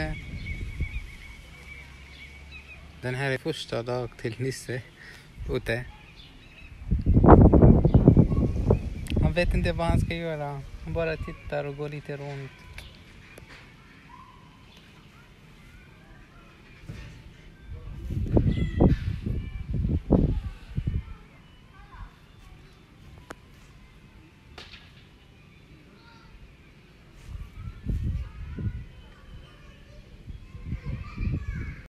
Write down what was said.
Nisse. Den här är första dag till Nisse ute. Han vet inte vad han ska göra. Han bara tittar och går lite runt.